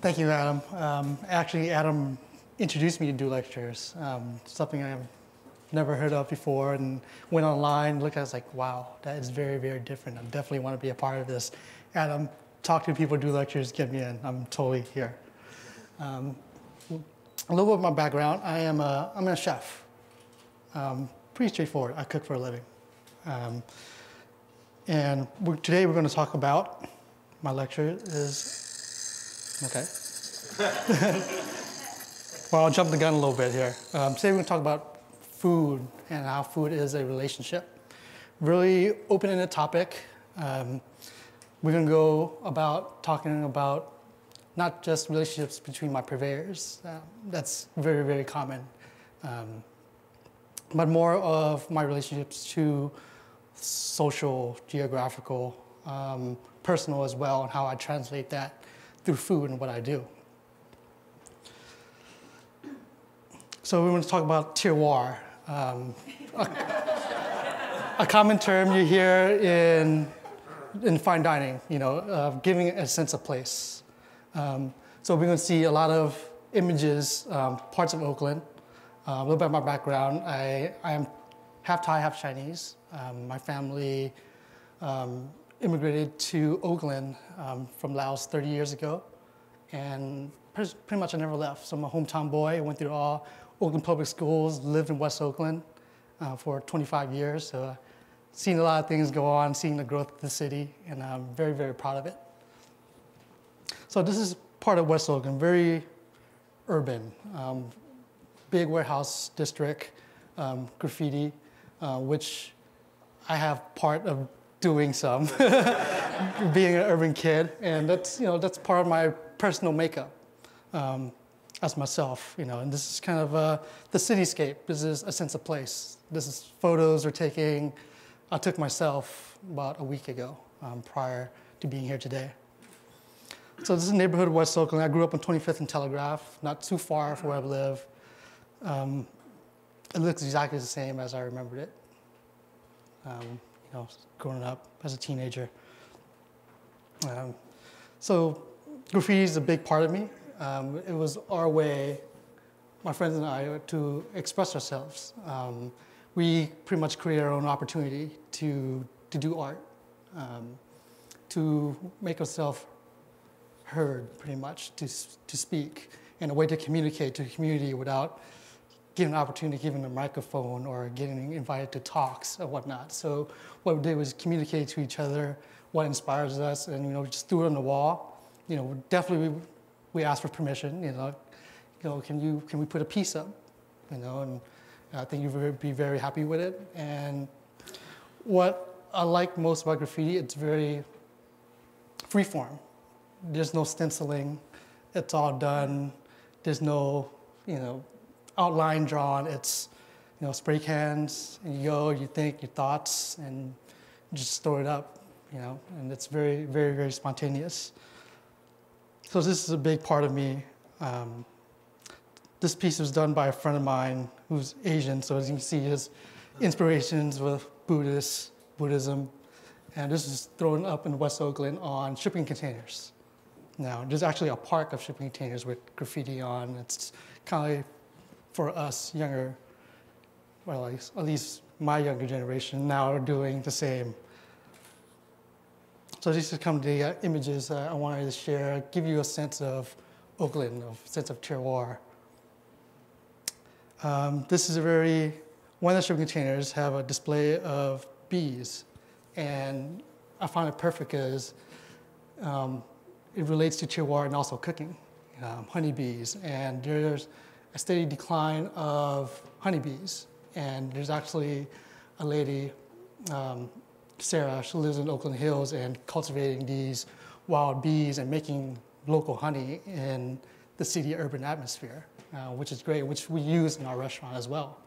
Thank you, Adam. Um, actually, Adam introduced me to do lectures, um, something I've never heard of before, and went online, looked at it, I was like, wow, that is very, very different. I definitely want to be a part of this. Adam, talk to people, do lectures, get me in. I'm totally here. Um, a little bit of my background, I am a, I'm a chef. Um, pretty straightforward, I cook for a living. Um, and we're, today we're going to talk about, my lecture is Okay. well, I'll jump the gun a little bit here. Um, today we're going to talk about food and how food is a relationship. Really open-ended topic. Um, we're going to go about talking about not just relationships between my purveyors. Uh, that's very, very common. Um, but more of my relationships to social, geographical, um, personal as well, and how I translate that through food and what I do. So we want to talk about terroir, um, a, a, common term you hear in, in fine dining, you know, uh, giving a sense of place. Um, so we're going to see a lot of images, um, parts of Oakland. Uh, a little bit of my background. I, I am half Thai, half Chinese. Um, my family um, immigrated to Oakland um, from Laos 30 years ago, and pretty much I never left. So I'm a hometown boy. I went through all Oakland public schools, lived in West Oakland uh, for 25 years. So I've seen a lot of things go on, seeing the growth of the city, and I'm very, very proud of it. So this is part of West Oakland, very urban, um, big warehouse district, um, graffiti, uh, which I have part of doing some, being an urban kid, and that's you know that's part of my personal makeup um, as myself, you know. And this is kind of uh, the cityscape. This is a sense of place. This is photos we're taking. I took myself about a week ago, um, prior to being here today. So this is the neighborhood of West Oakland. I grew up on 25th and Telegraph, not too far from where I live. Um, it looks exactly the same as I remembered it. Um, know, growing up as a teenager. Um, so graffiti is a big part of me. Um, it was our way, my friends and I, to express ourselves. Um, we pretty much create our own opportunity to, to do art, um, to make ourselves heard, pretty much, to, to speak, and a way to communicate to the community without given an opportunity, given a microphone or getting invited to talks or whatnot. So what we did was communicate to each other what inspires us and, you know, just threw it on the wall. You know, definitely we, we asked for permission, you know, you know, can you, can we put a piece up, you know, and I think you would be very happy with it. And what I like most about graffiti, it's very freeform. There's no stenciling. It's all done. There's no, you know, outline drawn. It's you know spray cans, and you go, you think your thoughts, and just store it up. You know, and it's very, very, very spontaneous. So this is a big part of me. Um, this piece was done by a friend of mine who's Asian, so as you can see, his inspirations with Buddhist, Buddhism, and this is thrown up in West Oakland on shipping containers. Now, there's actually a park of shipping containers with graffiti on. It's kind of for us younger, well, at least, my younger generation now are doing the same. So these are come the uh, images uh, I wanted to share, give you a sense of Oakland, a sense of terroir. Um, this is a very, one of the shipping containers have a display of bees. And I find it perfect because um, it relates to terroir and also cooking, um, honeybees. And there's a steady decline of honeybees. And there's actually a lady, um, Sarah, she lives in Oakland Hills and cultivating these wild bees and making local honey in the city urban atmosphere, uh, which is great, which we use in our restaurant as well.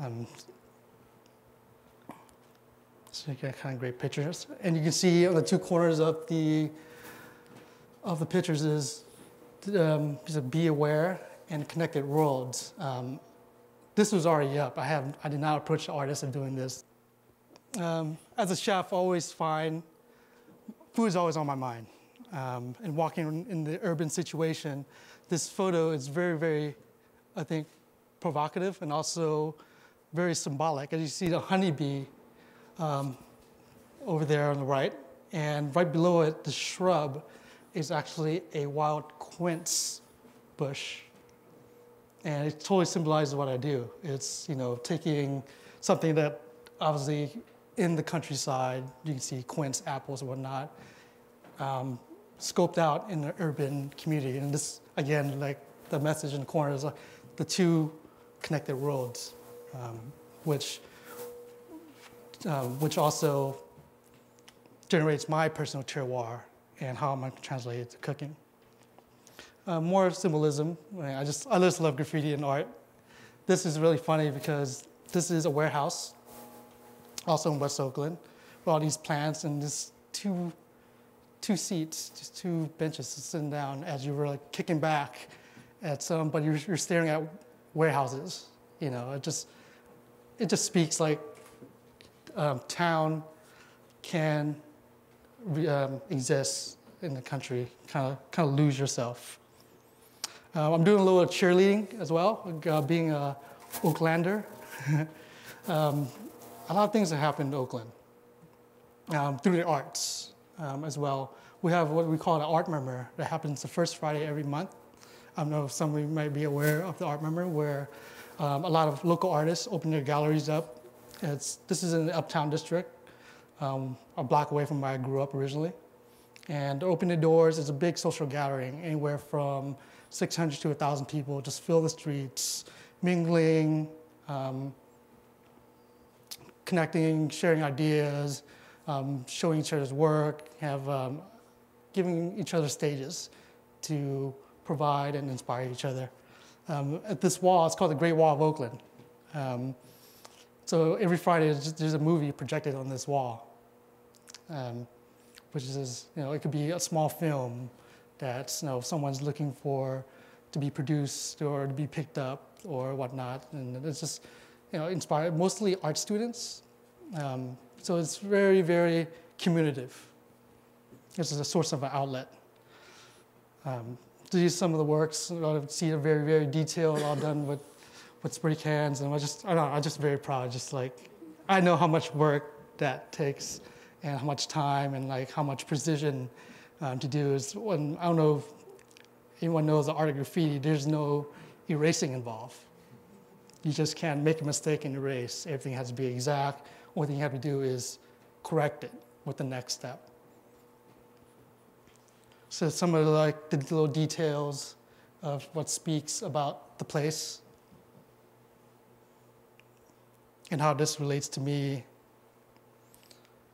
Um, so you get kind of great pictures. And you can see on the two corners of the, of the pictures is um, just be aware and connected worlds. Um, this was already up. I, have, I did not approach the artist of doing this. Um, as a chef, always find food is always on my mind. um, and walking in the urban situation, this photo is very, very, I think, provocative and also very symbolic. As you see the honeybee um, over there on the right, and right below it, the shrub is actually a wild quince bush. And it totally symbolizes what I do. It's, you know, taking something that obviously in the countryside, you can see quince, apples, and whatnot, um, scoped out in the urban community. And this, again, like the message in the corner is like the two connected worlds, um, which, um, which also generates my personal terroir and how I'm going translate it to cooking. Uh, more symbolism. I just, I just love graffiti and art. This is really funny because this is a warehouse, also in West Oakland, with all these plants and just two, two seats, just two benches sitting down as you were like kicking back at some, but you're, you're staring at warehouses. You know, it just, it just speaks like um, town can um, exist in the country, kind of kind of lose yourself. Uh, I'm doing a little cheerleading as well, uh, being a Oaklander. um, a lot of things have happened in Oakland um, through the arts um, as well. We have what we call an art murmur that happens the first Friday every month. I don't know if some of you might be aware of the art murmur, where um, a lot of local artists open their galleries up. It's, this is in the Uptown District, um, a block away from where I grew up originally. And open the doors is a big social gathering, anywhere from 600 to 1,000 people just fill the streets, mingling, um, connecting, sharing ideas, um, showing each other's work, have um, giving each other stages to provide and inspire each other. Um, at this wall, it's called the Great Wall of Oakland. Um, so every Friday, there's a movie projected on this wall, um, which is, you know, it could be a small film that, you know, someone's looking for to be produced or to be picked up or whatnot. And it's just, you know, inspired mostly art students. Um, so it's very, very communicative. This is a source of an outlet. Um, these some of the works. You see are very, very detailed, all done with with spray cans, and I just, I know, I'm just very proud. Just like, I know how much work that takes, and how much time, and like how much precision um, to do. Is when I don't know if anyone knows the art of graffiti. There's no erasing involved. You just can't make a mistake and erase. Everything has to be exact. Only thing you have to do is correct it with the next step. So some of the, like the little details of what speaks about the place and how this relates to me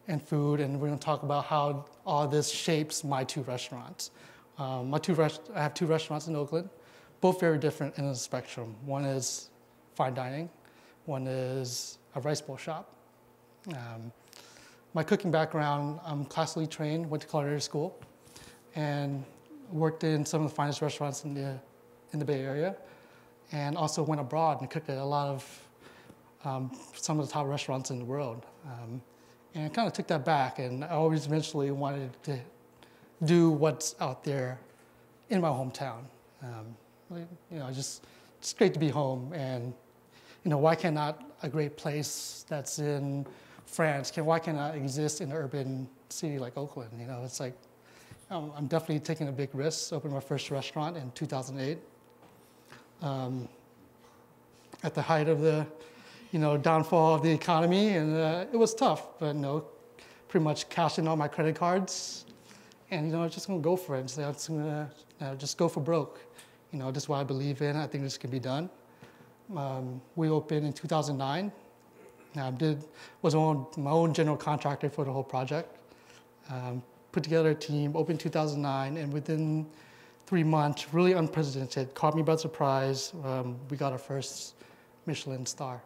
and food. And we're going to talk about how all this shapes my two restaurants. Um, my two rest- I have two restaurants in Oakland, both very different in the spectrum. One is fine dining, one is a rice bowl shop. Um, my cooking background, I'm classically trained, went to culinary school, and worked in some of the finest restaurants in the, in the Bay Area, and also went abroad and cooked at a lot of um, some of the top restaurants in the world. Um, and I kind of took that back, and I always eventually wanted to do what's out there in my hometown. Um, you know, just it's great to be home, and you know, why cannot a great place that's in France can why cannot exist in an urban city like Oakland? You know, it's like um, I'm definitely taking a big risk. Opened my first restaurant in 2008. Um, at the height of the you know, downfall of the economy, and uh, it was tough. But you know, pretty much cashed in all my credit cards, and you know, I was just gonna go for it. So I'm just gonna just go for broke. You know, just what I believe in. I think this can be done. Um, we opened in 2009. I did was my own general contractor for the whole project. Um, put together a team, opened 2009, and within three months, really unprecedented, caught me by surprise. Um, we got our first Michelin star.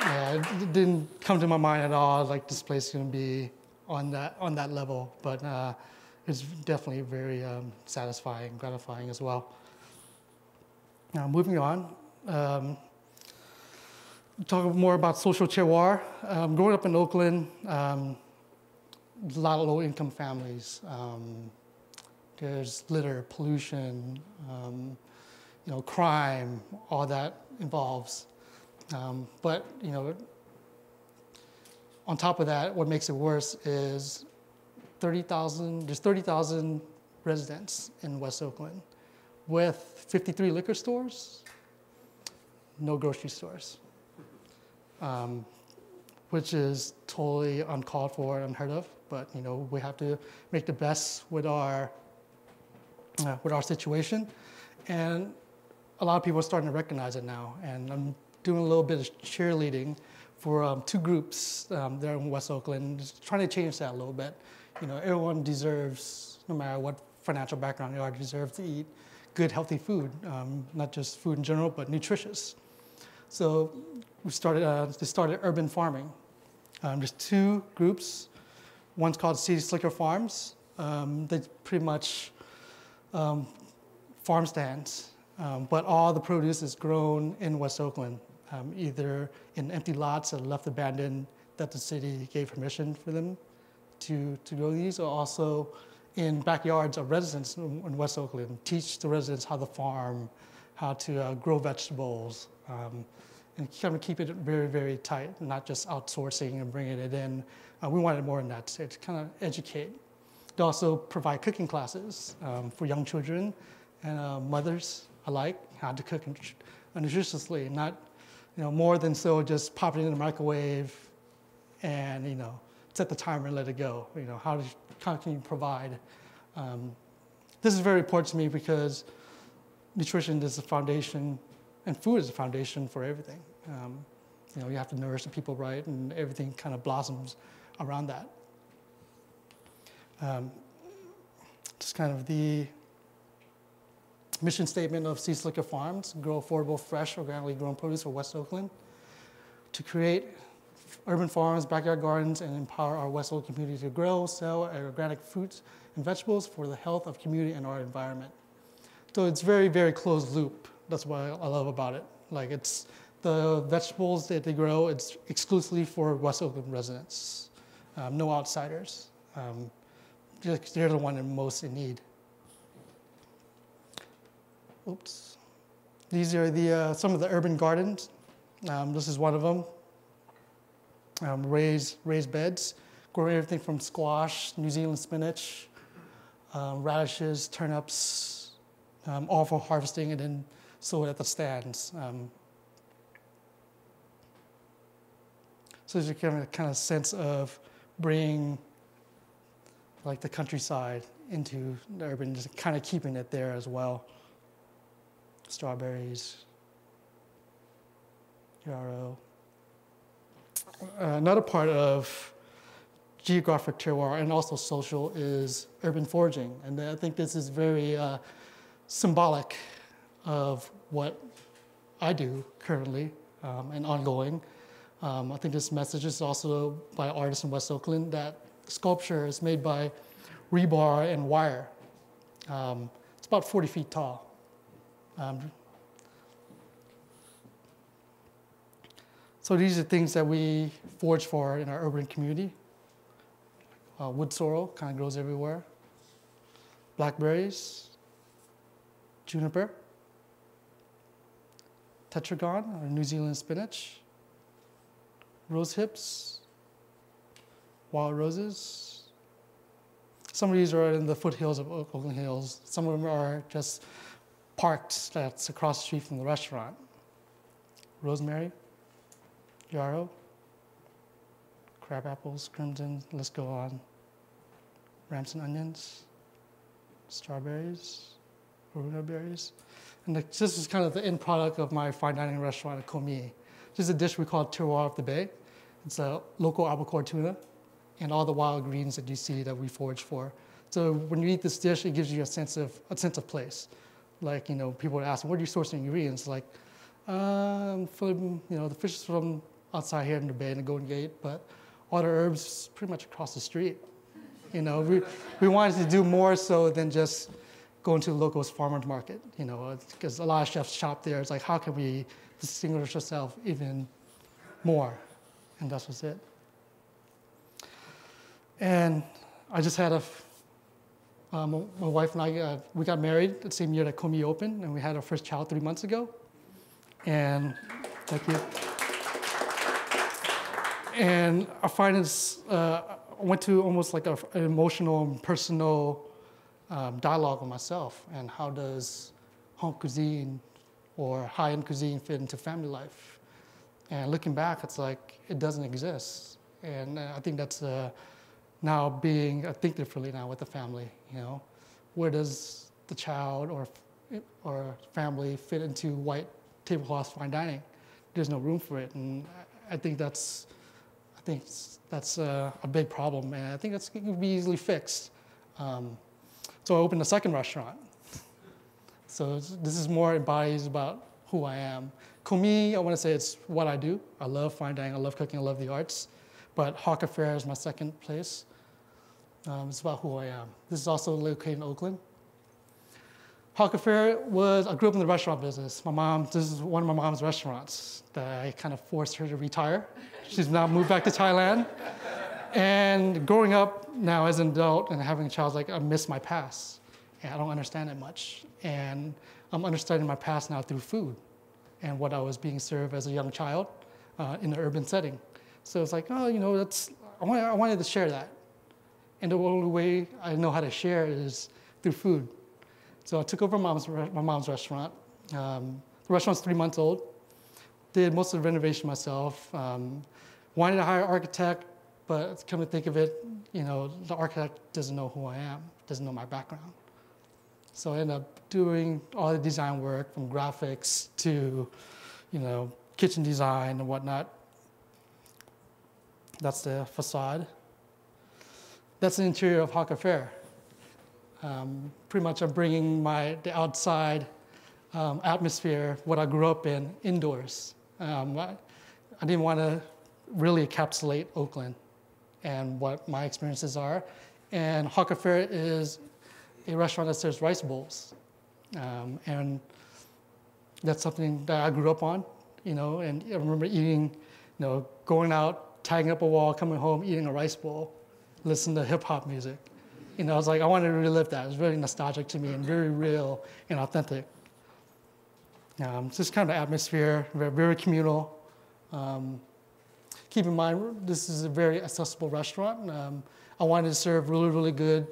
Yeah, it didn't come to my mind at all like this place is going to be on that on that level, but uh, it's definitely very um, satisfying, gratifying as well. Now moving on, um, talk more about social terroir. Um, growing up in Oakland, um, a lot of low-income families. Um, there's litter, pollution, um, you know, crime, all that involves. Um, but you know, on top of that, what makes it worse is 30,000. There's 30,000 residents in West Oakland, with 53 liquor stores, no grocery stores um, which is totally uncalled for and unheard of. But you know, we have to make the best with our uh, with our situation, and a lot of people are starting to recognize it now. And I'm doing a little bit of cheerleading for um, two groups um, there in West Oakland, just trying to change that a little bit. You know, everyone deserves, no matter what financial background they are, deserves to eat good, healthy food, um, not just food in general, but nutritious. So we started, uh, they started urban farming. Um, there's two groups. One's called City Slicker Farms. Um, they pretty much um, farm stands, um, but all the produce is grown in West Oakland, um, either in empty lots that left abandoned that the city gave permission for them to, to grow these, or also in backyards of residents in West Oakland, teach the residents how to farm, how to uh, grow vegetables, um, and kind of keep it very, very tight, not just outsourcing and bringing it in. Uh, we wanted more than that, to kind of educate. They also provide cooking classes um, for young children and uh, mothers alike, how to cook nutritiously, not you know, more than so just pop it in the microwave and you know, set the timer and let it go. You know, how, do how can you provide? Um, this is very important to me because nutrition is the foundation and food is the foundation for everything. Um, you know, you have to nourish the people right, and everything kind of blossoms around that. Um, just kind of the mission statement of City Slicker Farms, grow affordable, fresh, organically grown produce for West Oakland, to create urban farms, backyard gardens, and empower our West Oakland community to grow, sell organic fruits and vegetables for the health of community and our environment. So it's very, very closed loop. That's what I love about it. Like it's the vegetables that they grow, it's exclusively for West Oakland residents, um, no outsiders. Um, they're the one in most in need. Oops. These are the, uh, some of the urban gardens. Um, this is one of them. Um, raised, raised beds, grow everything from squash, New Zealand spinach, um, radishes, turnips, um, all for harvesting and then sold at the stands. Um, so there's a kind of, kind of sense of bringing like the countryside into the urban, just kind of keeping it there as well. Strawberries, yarrow. Uh, another part of geographic terroir and also social is urban foraging. And I think this is very uh, symbolic of what I do currently um, and ongoing. Um, I think this message is also by artists in West Oakland that sculpture is made by rebar and wire. Um, it's about 40 feet tall. Um, so these are things that we forage for in our urban community. Uh, wood sorrel kind of grows everywhere. Blackberries, juniper, tetragon, or New Zealand spinach, rose hips, wild roses. Some of these are in the foothills of Oakland Hills. Some of them are just parked that's across the street from the restaurant. Rosemary, yarrow, crab apples, crimson, let's go on. Ramson onions, strawberries, Aronia berries. And the, this is kind of the end product of my fine dining restaurant at Commis. This is a dish we call terroir of the bay. It's a local albacore tuna and all the wild greens that you see that we forage for. So when you eat this dish, it gives you a sense of a sense of place. Like you know, people would ask, "Where do you source your ingredients?" Like, um, from you know, the fish is from outside here in the bay in the Golden Gate, but all the herbs pretty much across the street. You know, we we wanted to do more so than just going to the local farmer's market, you know, because a lot of chefs shop there. It's like, how can we distinguish ourselves even more. And that was it. And I just had a, um, my wife and I, uh, we got married the same year that Commis opened, and we had our first child three months ago. And thank you. And I find this, uh, went to almost like a, an emotional and personal um, dialogue with myself and how does home cuisine or high-end cuisine fit into family life. And looking back, it's like it doesn't exist. And uh, I think that's uh, now being, I think differently now with the family, you know. Where does the child or, or family fit into white tablecloth fine dining? There's no room for it. And I think that's, I think that's a, a big problem. And I think that's can be easily fixed. Um, so I opened a second restaurant. So this is more embodies about who I am. Commis, I want to say it's what I do. I love fine dining, I love cooking, I love the arts. But Hawker Fare is my second place. Um, it's about who I am. This is also located in Oakland. Hawker Fare was, I grew up in the restaurant business. My mom, this is one of my mom's restaurants that I kind of forced her to retire. She's now moved back to Thailand. And growing up now as an adult and having a child, like I miss my past. And I don't understand it much. And I'm understanding my past now through food and what I was being served as a young child uh, in an urban setting. So it's like, oh, you know, that's, I, wanted, I wanted to share that. And the only way I know how to share is through food. So I took over mom's, my mom's restaurant. Um, the restaurant's three months old. Did most of the renovation myself. Um, wanted to hire an architect, but come to think of it, you know, the architect doesn't know who I am, doesn't know my background. So I ended up doing all the design work from graphics to, you know, kitchen design and whatnot. That's the facade. That's the interior of Hawker Fare. Um, pretty much I'm bringing my, the outside um, atmosphere, what I grew up in, indoors. Um, I, I didn't want to really encapsulate Oakland and what my experiences are. And Hawker Fare is a restaurant that serves rice bowls. Um, and that's something that I grew up on, you know, and I remember eating, you know, going out, tagging up a wall, coming home, eating a rice bowl, listening to hip hop music. You know, I was like, I wanted to relive that. It was very nostalgic to me and very real and authentic. Um, just kind of atmosphere, very, very communal. Um, keep in mind, this is a very accessible restaurant. Um, I wanted to serve really, really good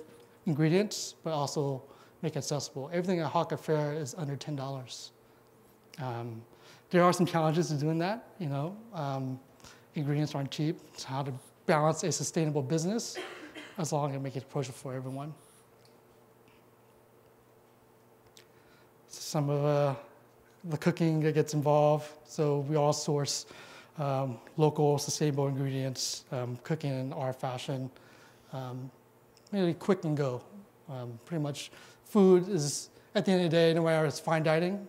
ingredients, but also make it accessible. Everything at Hawker Fare is under $10. Um, there are some challenges to doing that, you know. Um, ingredients aren't cheap. It's how to balance a sustainable business as long as make it approachable for everyone. Some of uh, the cooking that gets involved. So we all source um, local sustainable ingredients, um, cooking in our fashion. Um, really quick and go. Um, pretty much food is, at the end of the day, no matter it's fine dining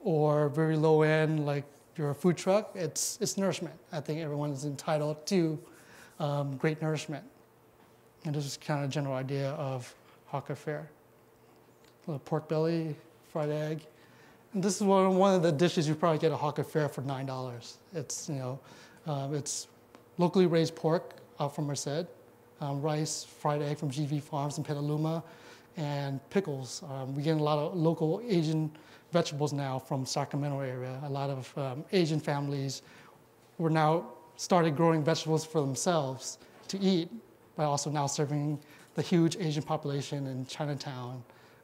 or very low end, like your food truck, it's, it's nourishment. I think everyone is entitled to um, great nourishment. And this is kind of a general idea of Hawker Fare. pork belly, fried egg. And this is one, one of the dishes you probably get at Hawker Fare for $9. It's, you know, um, it's locally raised pork out from Merced um, rice, fried egg from GV Farms in Petaluma, and pickles. Um, we get a lot of local Asian vegetables now from Sacramento area. A lot of um, Asian families were now started growing vegetables for themselves to eat, but also now serving the huge Asian population in Chinatown.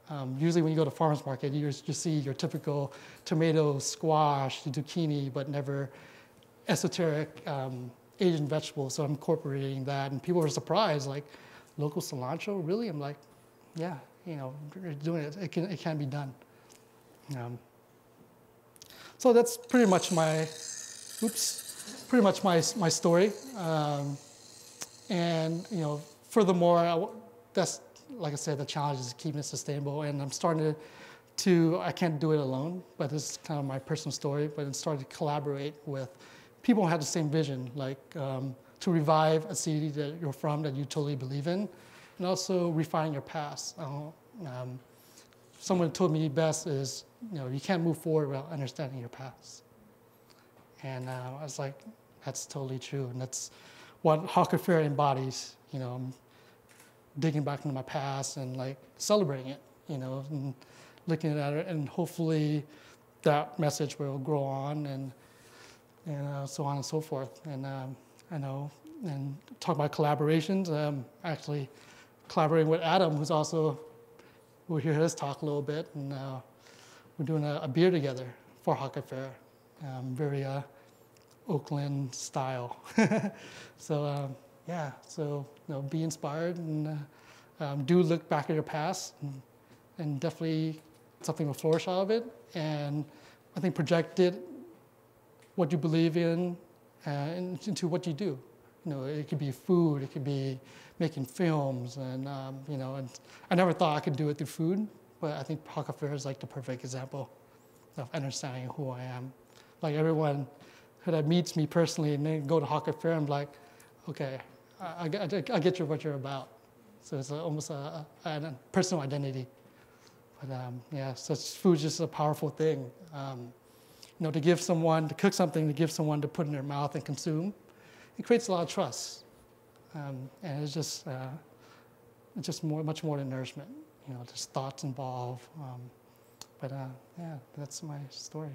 Um, usually when you go to farmer's market, you, you see your typical tomato, squash, zucchini, but never esoteric um, Asian vegetables, so I'm incorporating that. And people were surprised, like, local cilantro, really? I'm like, yeah, you know, doing it. It can, it can be done. Um, so that's pretty much my, oops, pretty much my, my story. Um, and, you know, furthermore, I, that's, like I said, the challenge is keeping it sustainable. And I'm starting to, to, I can't do it alone, but this is kind of my personal story, but I'm starting to collaborate with people who have the same vision, like um, to revive a city that you're from that you totally believe in, and also refine your past. Um, someone told me best is, you know, you can't move forward without understanding your past. And uh, I was like, that's totally true, and that's what Hawker Fare embodies. You know, I'm digging back into my past and like celebrating it. You know, and looking at it, and hopefully that message will grow on and and uh, so on and so forth. And um, I know, and talk about collaborations. Um, actually, collaborating with Adam, who's also we'll hear his talk a little bit, and uh, we're doing a, a, beer together for Hawker Fare, um, very uh, Oakland style. so um, yeah, so you know, be inspired and uh, um, do look back at your past, and, and definitely something will flourish out of it. And I think project it, what you believe in, uh, into what you do. You know, it could be food, it could be making films, and um, you know, and I never thought I could do it through food, but I think Hawker Fare is like the perfect example of understanding who I am. Like everyone that meets me personally and then go to Hawker Fare, I'm like, okay, I, I, I get you what you're about. So it's almost a, a, a, personal identity. But um, yeah, so food's just a powerful thing. Um, you know, to give someone, to cook something, to give someone to put in their mouth and consume, it creates a lot of trust. Um, and it's just, uh, it's just more, much more than nourishment. You know, there's thoughts involved. Um, but uh, yeah, that's my story.